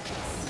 focus.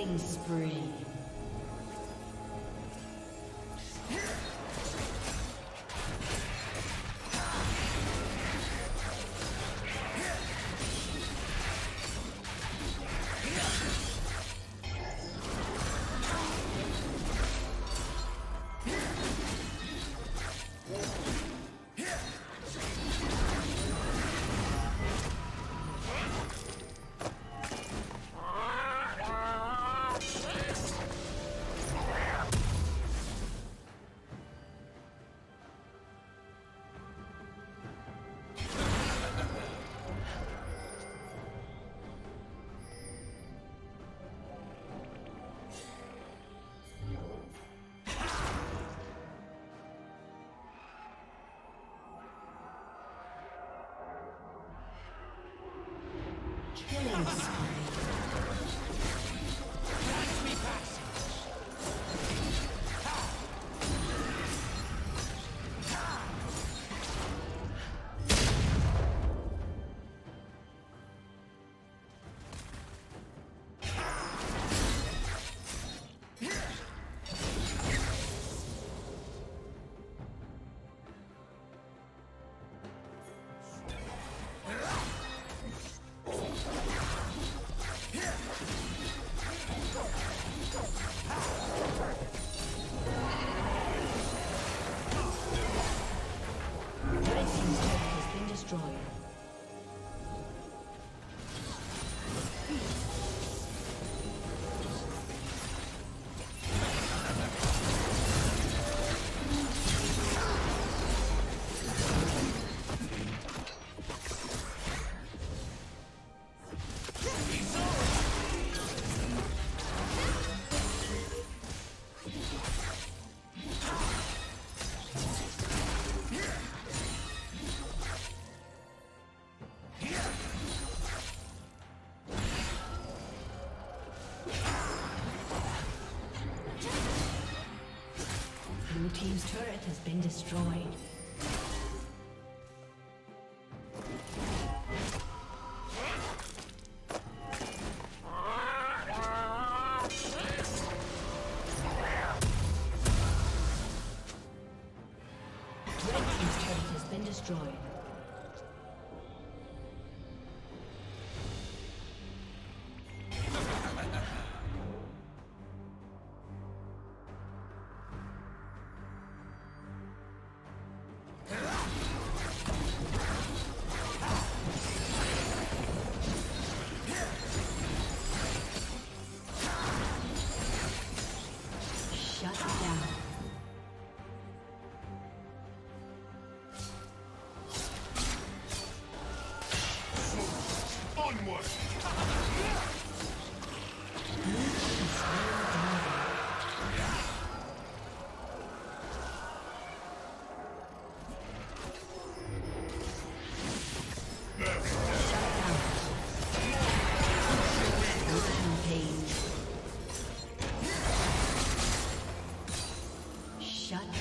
Killing spree. Blue been destroyed. Shut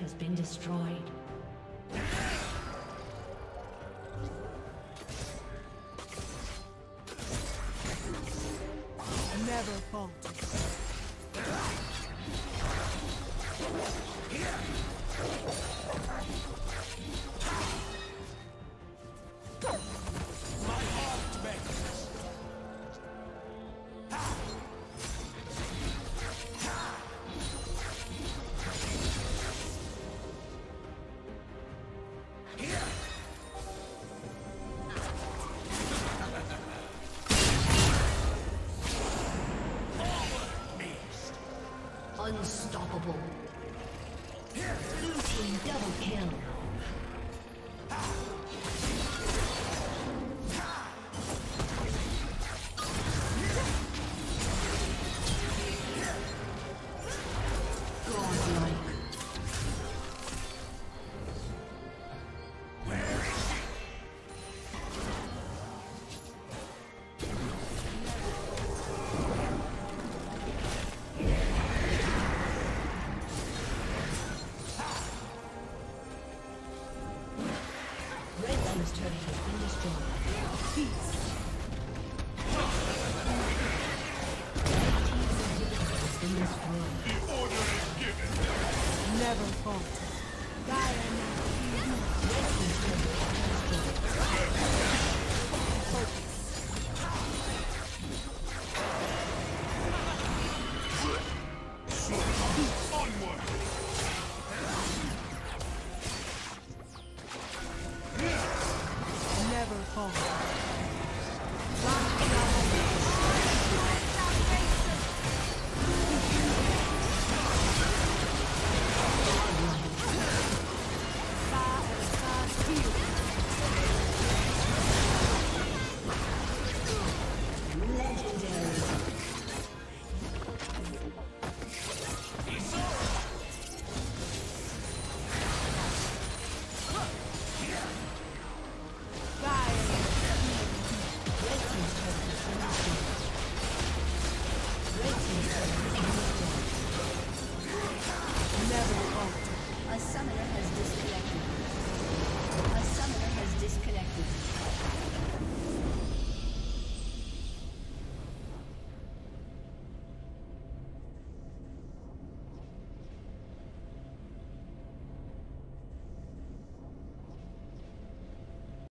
has been destroyed. Never falter.